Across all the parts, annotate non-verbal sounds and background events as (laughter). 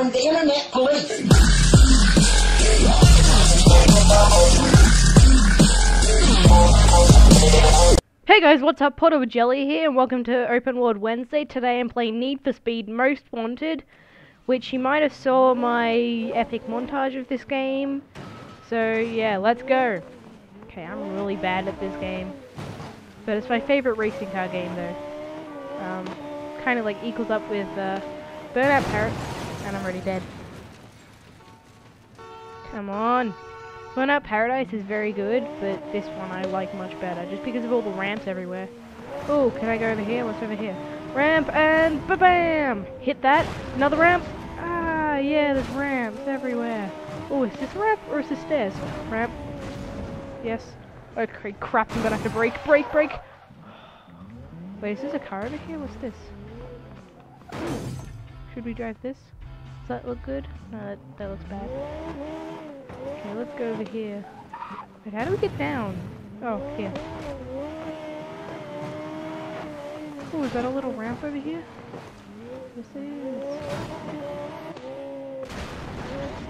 calling the internet police. Hey guys, what's up? Portable Jelly here, and welcome to Open World Wednesday. Today I'm playing Need for Speed Most Wanted, which you might have saw my epic montage of this game. So yeah, let's go. Okay, I'm really bad at this game, but it's my favorite racing car game though. Um, kind of like equals up with uh, Burnout Paradise, and I'm already dead. Come on. Burnout Paradise is very good, but this one I like much better, just because of all the ramps everywhere. Oh, can I go over here? What's over here? Ramp and ba-bam! Hit that. Another ramp. Ah, yeah, there's ramps everywhere. Oh, is this a ramp or is this stairs? Ramp. Yes. Okay, crap, I'm gonna have to brake, brake, brake. Wait, is this a car over here? What's this? Should we drive this? That look good? No, that, that looks bad. Okay, let's go over here. Wait, how do we get down? Oh, here. Oh, is that a little ramp over here? Yes, it is.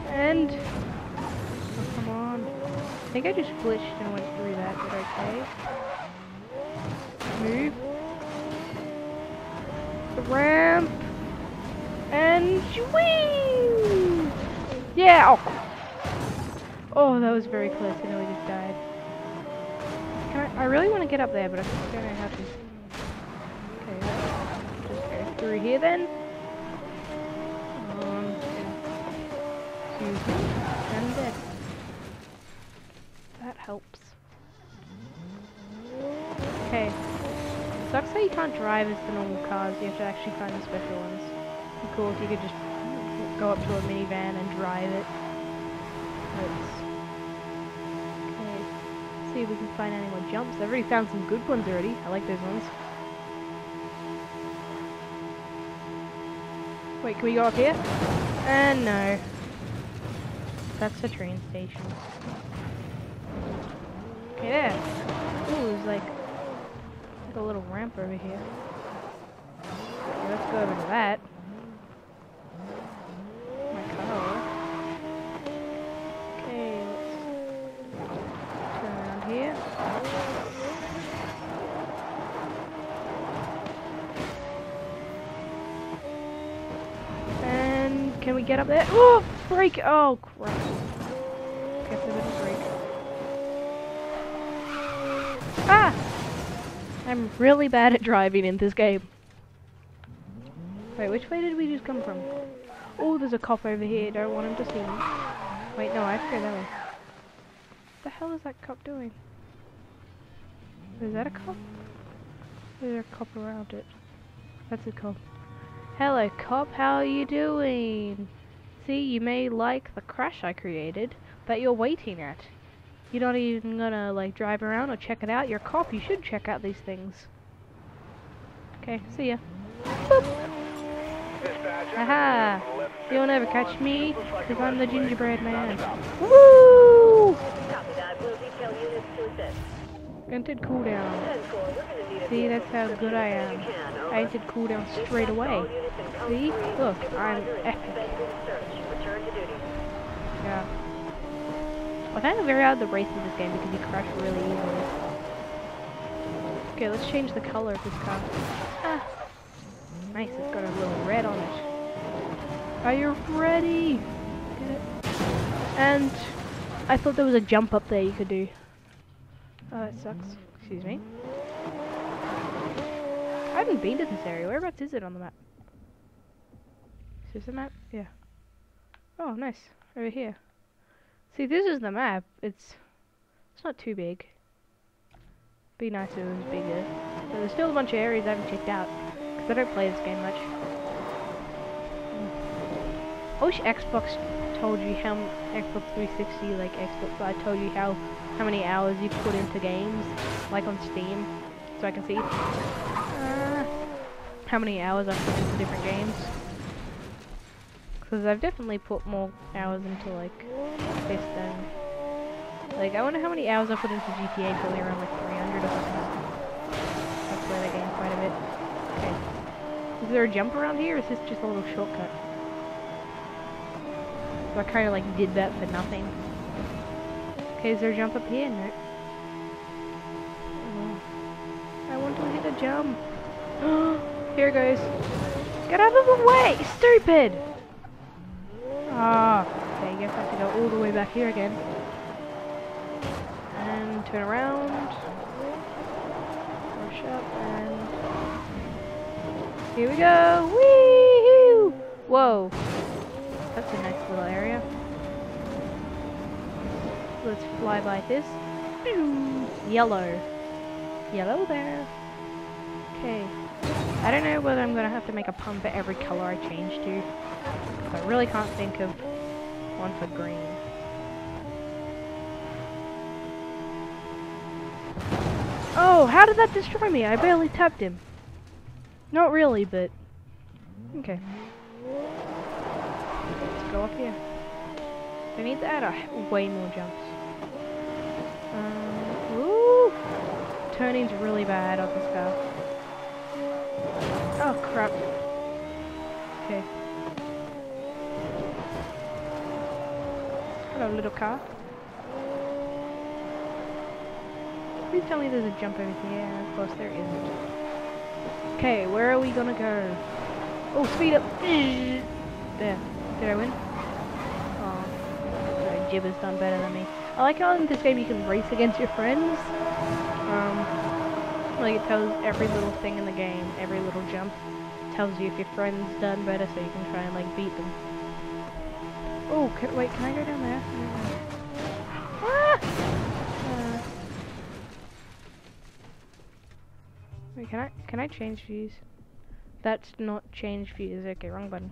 And... Oh, come on. I think I just glitched and went through that, but okay. Move. The ramp. And... Whee! Yeah! Oh, Oh, that was very close. I know nearly just died. I, I really want to get up there, but I don't know how to. Okay, just go through here then. Me. I'm dead. That helps. Okay. Sucks that you can't drive as the normal cars. You have to actually find the special ones. Cool if you could just go up to a minivan and drive it. Let's see if we can find any more jumps. I've already found some good ones already. I like those ones. Wait, can we go up here? And uh, no. That's the train station. Okay, there. Ooh, there's like, like a little ramp over here. Okay, let's go over to that. Can we get up there? Oh, break! Oh, crap. Didn't break. Ah! I'm really bad at driving in this game. Wait, which way did we just come from? Oh, there's a cop over here. Don't want him to see me. Wait, no, I have to go that way. What the hell is that cop doing? Is that a cop? Is there a cop around it? That's a cop. Hello cop, how are you doing? See, you may like the crash I created that you're waiting at. You're not even gonna like drive around or check it out. You're a cop, you should check out these things. Okay, see ya. Boop. Haha! You'll never catch me, because I'm the gingerbread man. Woo! Entered cooldown. See, that's how good I am. I entered cooldown straight away. See? Look, I'm epic. Yeah. I kind of very of the race in this game because he crashed really easily. Okay, let's change the color of this car. Ah. Nice, it's got a little red on it. Are you ready? And I thought there was a jump up there you could do. Uh, oh, that sucks. Excuse me. I haven't been to this area. Whereabouts is it on the map? Is this the map? Yeah. Oh, nice. Over here. See, this is the map. It's it's not too big. Be nice if it was bigger. But there's still a bunch of areas I haven't checked out. Because I don't play this game much. I wish Xbox told you how Xbox 360, like Xbox, I told you how how many hours you put into games, like on Steam, so I can see uh, how many hours I've put into different games. Because I've definitely put more hours into like this than like I wonder how many hours I put into GTA. Probably around like 300 or something. I've played that game quite a bit. Okay. Is there a jump around here, or is this just a little shortcut? So I kind of like did that for nothing. Okay, is there a jump up here? No. Oh. I want to hit a jump. (gasps) here goes. Get out of the way, stupid! Ah, okay, guess I have to go all the way back here again. And turn around. Push up and... Here we go! Wee! Whoa! That's a nice little area. Let's fly by this. Yellow. Yellow there. Okay. I don't know whether I'm going to have to make a pun for every color I change to. I really can't think of one for green. Oh, how did that destroy me? I barely tapped him. Not really, but... Okay. Up here. I need to add a, way more jumps. Um, ooh! Turning's really bad on this car. Oh, crap. Okay. Hello, little car. Please tell me there's a jump over here. Of course there isn't. Okay, where are we gonna go? Oh, speed up! There. Did I win? Jibber's done better than me. I like how in this game you can race against your friends. Um, like it tells every little thing in the game, every little jump. Tells you if your friend's done better so you can try and like beat them. Oh, can, wait, can I go down there? (gasps) Ah! Uh, wait, can I can I change views? That's not change views. Okay, wrong button.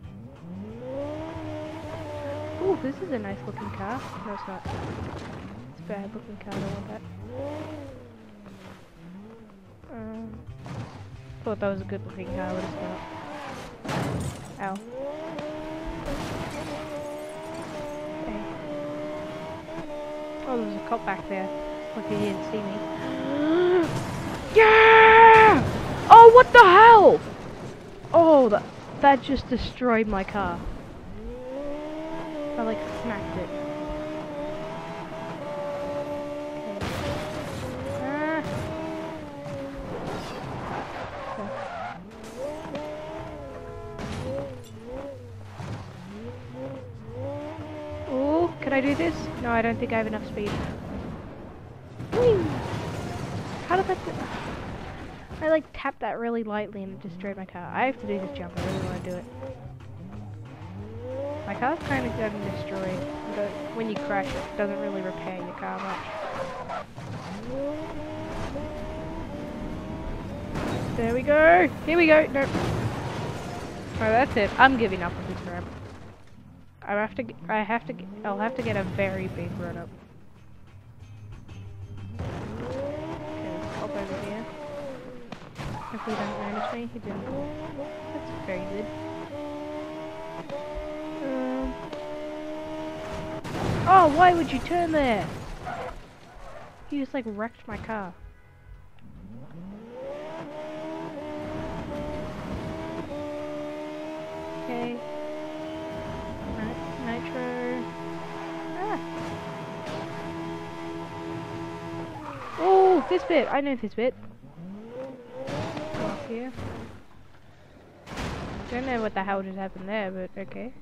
Ooh, this is a nice looking car. No, it's not. It's a bad looking car. I don't want that. Um, thought that was a good looking car, but it's not. Ow. Oh, there's a cop back there. Look, he didn't see me. (gasps) yeah! Oh, what the hell? Oh, that, that just destroyed my car. I like smacked it. Oh, can I do this? No, I don't think I have enough speed. How did that I like tapped that really lightly and it destroyed my car. I have to do this jump, I really want to do it. Car's kind of getting destroyed, but when you crash it, doesn't really repair your car much. There we go! Here we go! Nope. Oh, that's it. I'm giving up on this ramp. I have to. I have to. I'll have to get a very big run up. Okay, hop over here. Hopefully, he doesn't notice me. He didn't. Oh, why would you turn there? He just like wrecked my car. Okay. Nitro. Ah. Oh, this bit. I know this bit. Here. Don't know what the hell just happened there, but okay.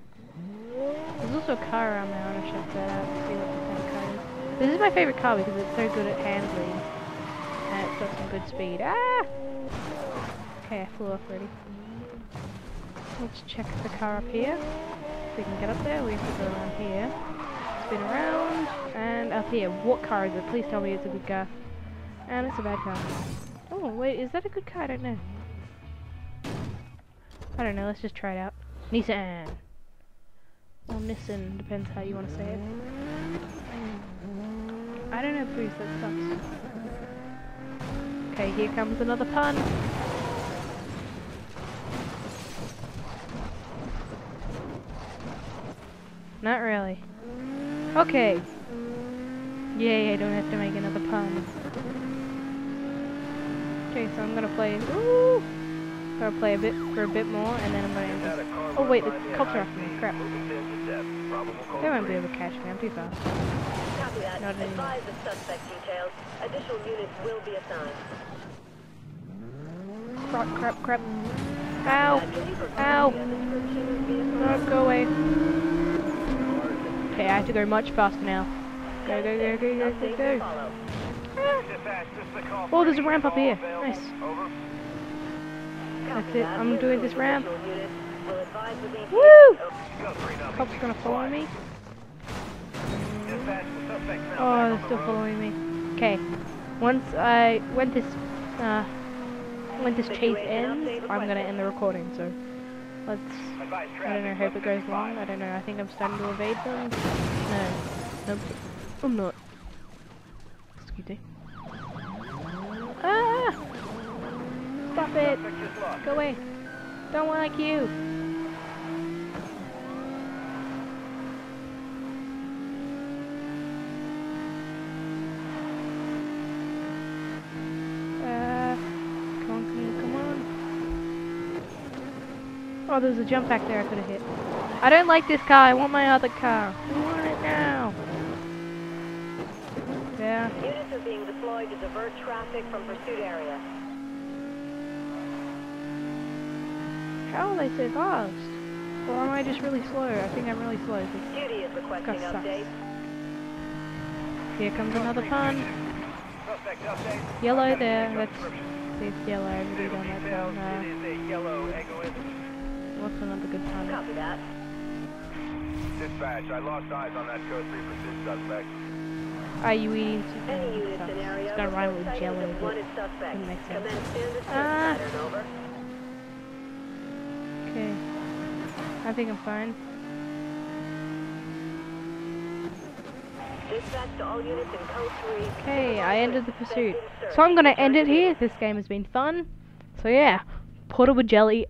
There's also a car around there. I want to check that out see what kind of car is. This is my favorite car because it's so good at handling. And it's got some good speed. Ah! Okay, I flew off already. Let's check the car up here. If we can get up there, we have to go around here. Spin around, and up here. What car is it? Please tell me it's a good car. And it's a bad car. Oh, wait, is that a good car? I don't know. I don't know, let's just try it out. Nissan! Or Nissan, depends how you want to say it. I don't know, please, that sucks. Okay, here comes another pun. Not really. Okay. Yay, I don't have to make another pun. Okay, so I'm gonna play. Ooh! Gonna play a bit for a bit more, and then I'm gonna. Just, oh wait, the cops are after me. Crap. They won't be able to catch me. I'm too fast. Copy that. Not anymore. Advise the suspect details. Additional units will be assigned. Crap, crap, crap. Ow! Can you provide Ow! the description of vehicle? No, go away. Okay, I have to go much faster now. Go, go, go, go, go, go, go. Ah. Oh, there's a ramp up here. Nice. That's it. I'm doing this ramp. Additional units will advise the vehicle- Woo! Cops gonna follow me. Oh, they're still following me. Okay. Once I when this uh when this chase ends, I'm gonna end the recording. So let's. I don't know. Hope it goes long. I don't know. I think I'm starting to evade them. No. Nope. I'm not. Excuse me. Ah! Stop it! Go away! Don't like you! Uh, come on, come on, come on. Oh, there's a jump back there I could have hit. I don't like this car. I want my other car. I want it now. Yeah. Units are being deployed to divert traffic from pursuit area. How are they so fast? Or am I just really slow? I think I'm really slow. Duty is requesting update. Here comes another pun. Yellow there. Let's see if yellow. I really don't like that. Uh, what's another good pun? Copy that. Dispatch, I lost eyes on that code 3 pursuit suspect. Are you eating some Any units stuff? in area. It's gonna rhyme with report jello, sightings of but wanted suspect. doesn't make sense. Commence standard search Ah. pattern, over. Okay. I think I'm fine. Dispatch to all units in code 3. Okay, I ended the pursuit. Suspect in search. So I'm gonna end it here. This game has been fun. So yeah, Portable Jelly.